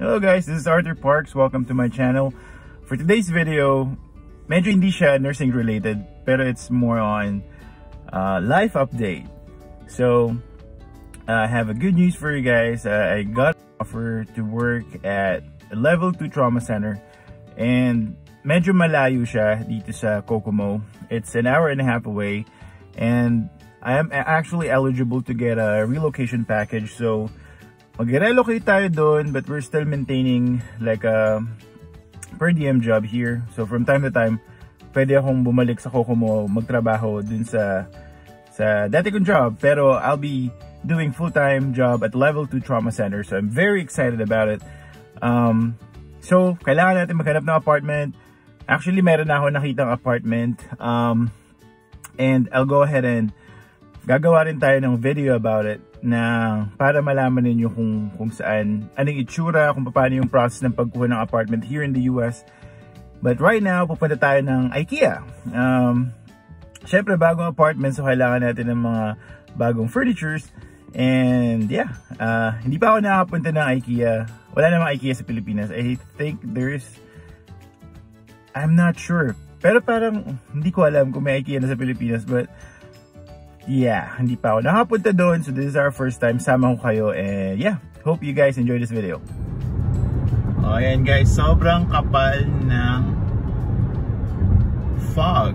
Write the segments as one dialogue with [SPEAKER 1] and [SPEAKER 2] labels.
[SPEAKER 1] Hello guys, this is Arthur Parks. Welcome to my channel. For today's video, medyo hindi siya nursing related, pero it's more on uh, life update. So, I have a good news for you guys. Uh, I got offer to work at a level 2 trauma center and medyo malayo siya dito sa Kokomo. It's an hour and a half away and I am actually eligible to get a relocation package. So, mag-relocate tayo doon but we're still maintaining like a per diem job here. So from time to time, pwede akong bumalik sa Kokomo magtrabaho dun sa sa dati kong job. Pero I'll be doing full-time job at level 2 trauma center. So I'm very excited about it. Um, so kailangan natin maghanap ng apartment. Actually, meron na ako nakitang apartment. Um, and I'll go ahead and gagawa rin tayo ng video about it na para malaman ninyo kung, kung saan, anong itsura, kung paano yung process ng pagkuha ng apartment here in the US. But right now, pupunta tayo ng IKEA. Um, Siyempre, bagong apartment, so kailangan natin ng mga bagong furnitures. And yeah, uh, hindi pa ako nakapunta ng IKEA. Wala namang IKEA sa Pilipinas. I think there's, I'm not sure. Pero parang, hindi ko alam kung may IKEA na sa Pilipinas. But, yeah, hindi pa ako nakapunta doon. So this is our first time. Sama ko kayo. And yeah, hope you guys enjoy this video. Oh, ayan guys, sobrang kapal ng fog.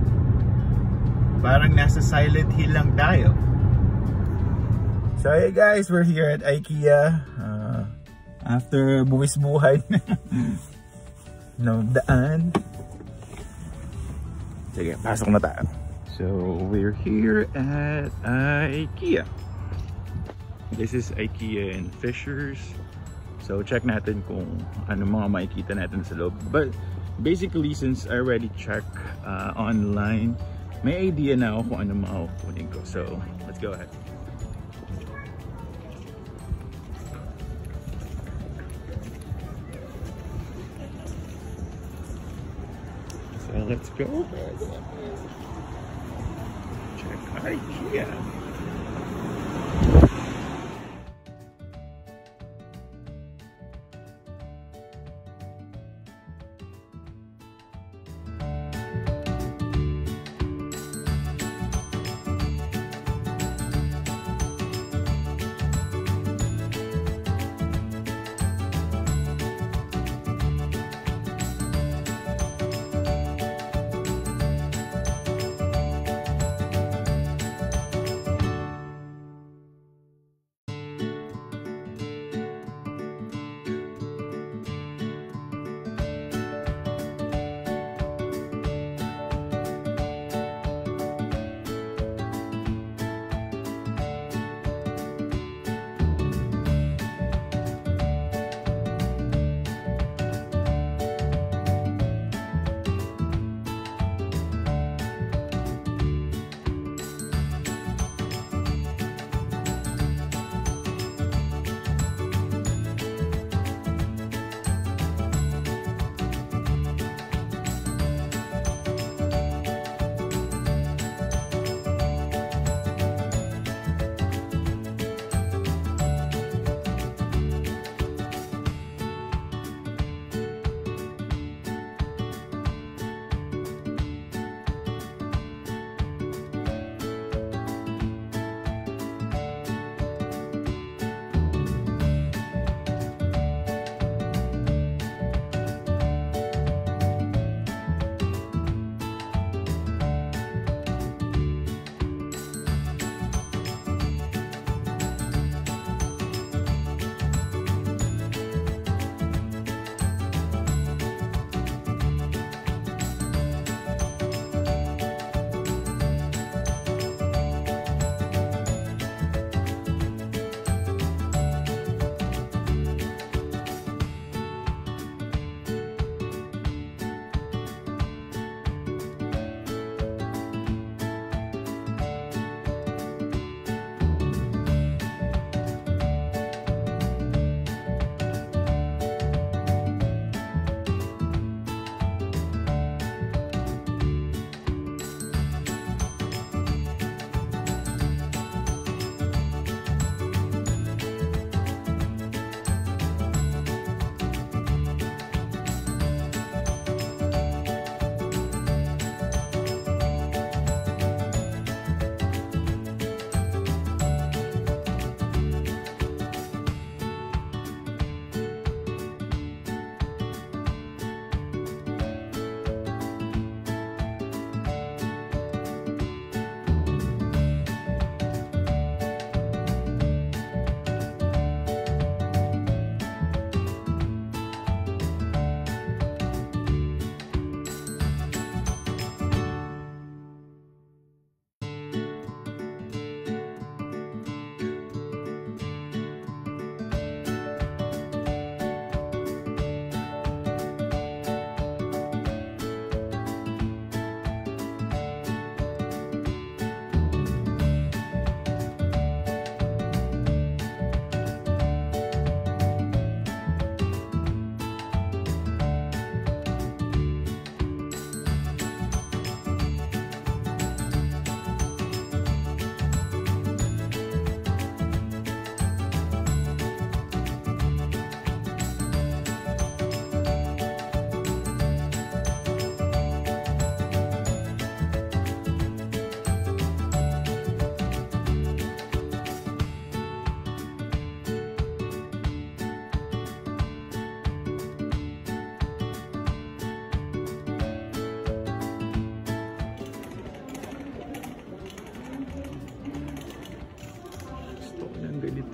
[SPEAKER 1] Parang nasa Silent Hill lang tayo. So hey guys, we're here at IKEA. Uh, after buwis buhay ng daan. Sige, pasok na tayo. So we're here at IKEA. This is IKEA in Fishers. So check natin kung ano mga makikita natin sa loob. But basically since I already check uh, online, may idea na ako kung ano mga kukunin ko. So let's go ahead. So let's go. I can't.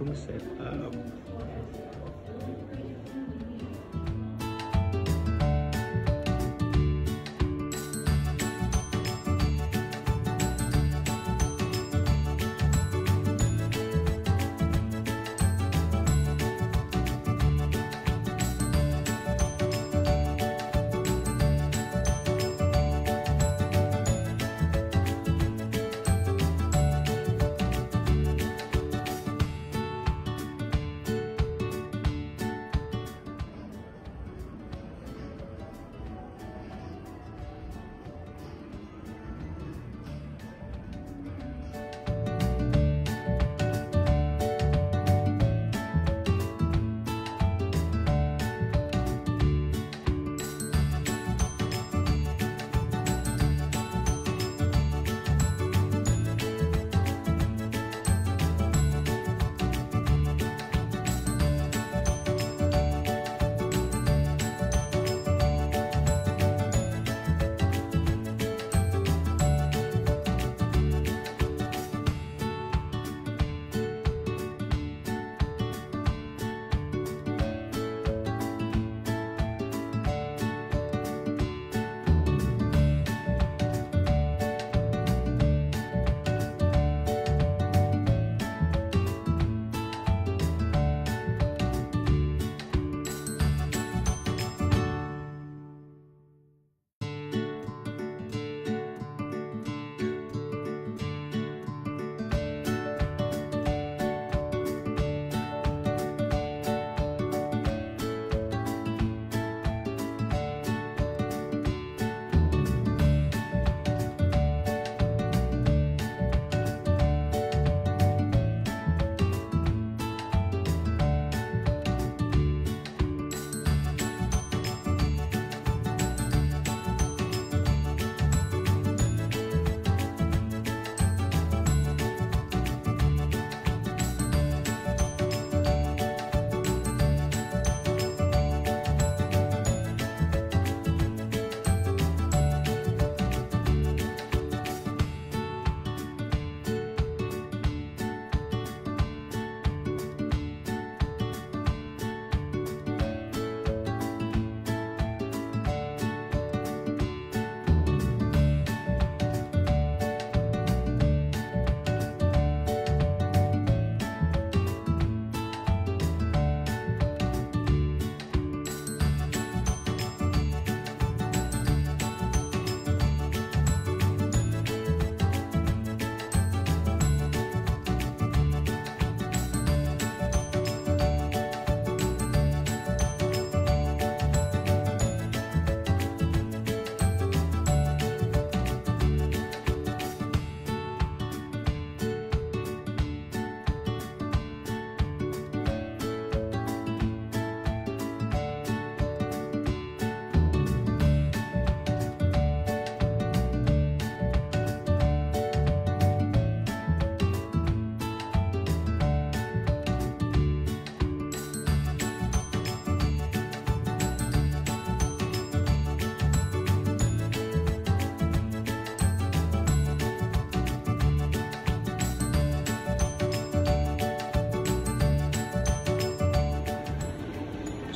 [SPEAKER 1] para certo. Ah,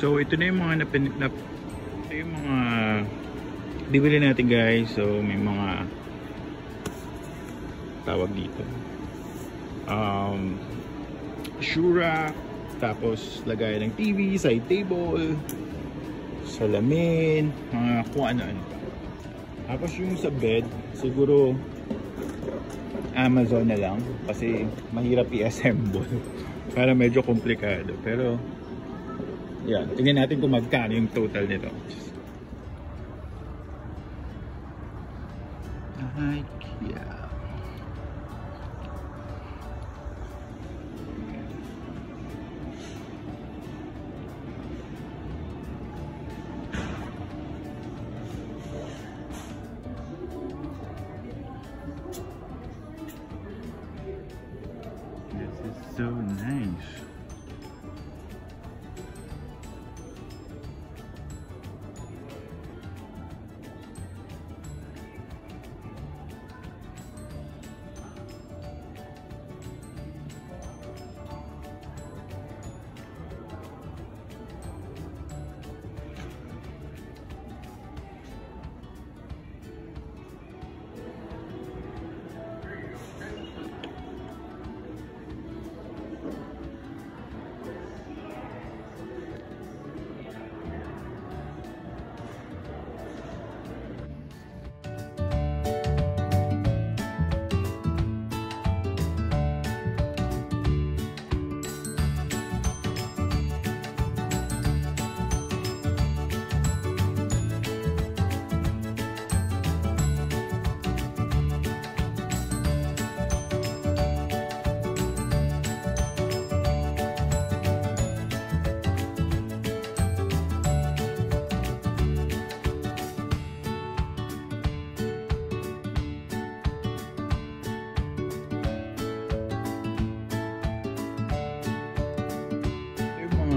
[SPEAKER 1] So ito na yung mga napin nap, ito yung mga bibili natin guys. So may mga tawag dito. Um Shura tapos lagay ng TV, side table, salamin, mga kung ano-ano. Tapos yung sa bed, siguro Amazon na lang kasi mahirap i-assemble para medyo komplikado pero yan, tingnan natin kung magkano yung total nito. IKEA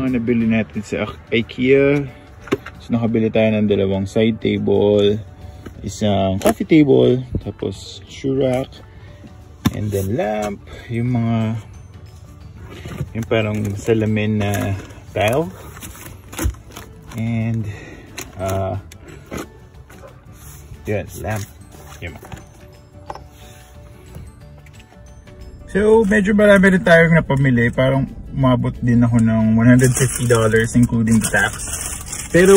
[SPEAKER 1] mga nabili natin sa IKEA. So nakabili tayo ng dalawang side table, isang coffee table, tapos shoe rack, and then lamp, yung mga yung parang salamin na tile. And uh yun, lamp. Yun. So, medyo marami rin tayong napamili. Parang umabot din ako ng $150 including tax. Pero,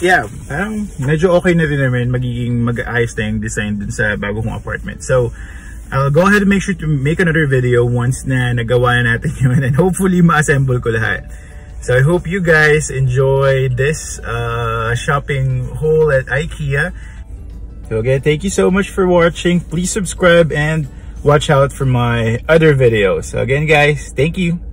[SPEAKER 1] yeah, parang medyo okay na rin naman. Magiging mag-ayos na yung design dun sa bago kong apartment. So, I'll go ahead and make sure to make another video once na nagawa na natin yun and hopefully ma-assemble ko lahat. So I hope you guys enjoy this uh, shopping haul at IKEA. So again, thank you so much for watching. Please subscribe and watch out for my other videos. So again guys, thank you.